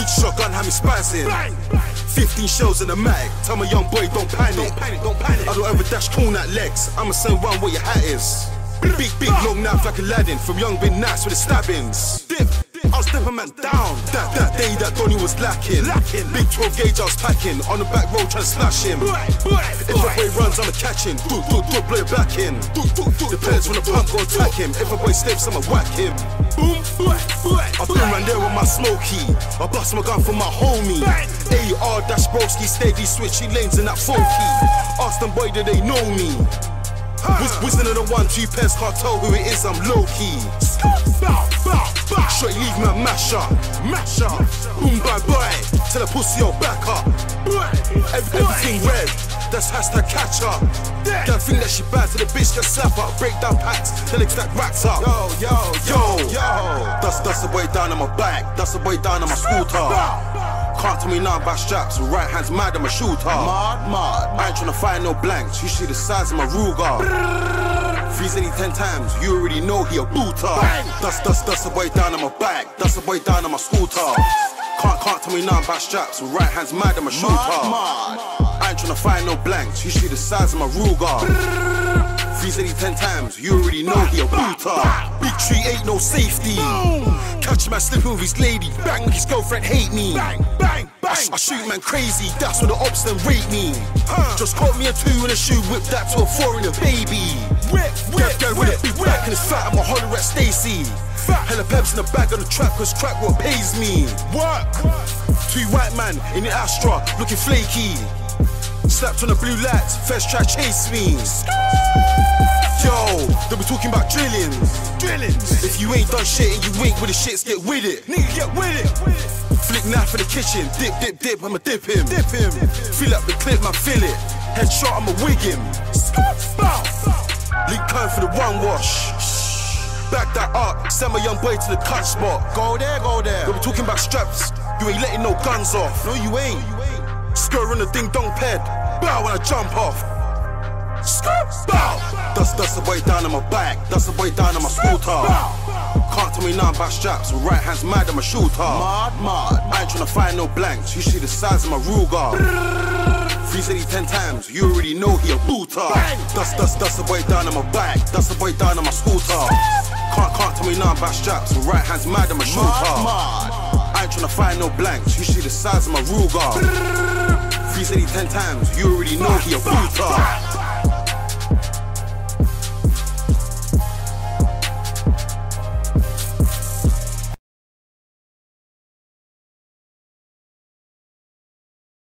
Shotgun had me spazzing. 15 shells in the mag. Tell my young boy don't panic. Don't panic, don't panic. I don't ever dash corn at legs. I'ma send one where your hat is. Big, big, long knife like Aladdin. From young, been nice with the stabbings. Dip. I was stepping man down. That that day that Donny was lacking. lacking. Big 12 gauge I was packing. On the back road trying to slash him. If a boy runs, I'm a catch him. Do, do, do, blow it back in. Do, do, do. The players when the pump go attack him. If a boy steps, I'ma whack him. Boom, I've been round there with my smoky. I bust my gun for my homie. AR dash broski, steady switching lanes in that funky. Ask them boy, do they know me? Whizzing of the one, two pairs, can't tell who it is, I'm low key. Straight leave my me a masher, masher. Boom, bye bye. Tell a pussy yo back up. Every, everything red, that's hashtag catch up. Girl think that she bad to the bitch, get slap up. Break down packs, the legs that racks up. Yo, yo, yo, yo. That's, that's the way down on my back, that's the way down on my scooter. Can't tell me nothing about straps. Right hand's mad, I'm a shooter. Mad, mad. I ain't tryna find no blanks. You see the size of my Ruger. Freeze any ten times. You already know he a booter. That's that's that's the way down on my back. That's the way down on my scooter. Can't can't tell me nothing about straps. Right hand's mad, I'm a shooter. I ain't tryna find no blanks. You see the size of my Ruger. Freeze any ten times, you already know he a booter. Big ain't no safety. Catch out slipping with his lady. Bang, his girlfriend hate me. Bang, bang, bang. I, I shoot man crazy, that's when the ops then rate me. Just caught me a two in a shoe, whip that to a four in a baby. Whip, whip, girl with a big back and it's fat, I'm a holler at Stacy. Hella peps in the bag of the trap, cause crack what pays me. Work. Two white man in the Astra, looking flaky. Slapped on the blue lights, first try chase me. Yo, they be talking about drillings. If you ain't done shit and you ain't with the shits, get with it. Nigga, get with it. Flick knife in the kitchen, dip, dip, dip, I'ma dip him. Dip him. Fill up the clip, man, fill it. Headshot, I'ma wig him. Link time for the one wash. Back that up, send my young boy to the cut spot. Go there, go there. Be talking about straps, you ain't letting no guns off. No, you ain't. On the ding dong ped. Bow when I jump off. Skirt, bow. That's that's the way down on my back. dust the way down on my scooter. Can't tell me nothing about straps. Right hand's mad, I'm a shooter. Mad, mad. I ain't tryna find no blanks. You see the size of my Ruger. Freeze any ten times. You already know he a booter. Dust, that's the way down on my back. dust the way down on my scooter. Can't can't tell me nothing about straps. Right hand's mad, I'm a shooter. I ain't tryna find no blanks. You see the size of my Ruger. Freeze any ten times. You already know he a booter.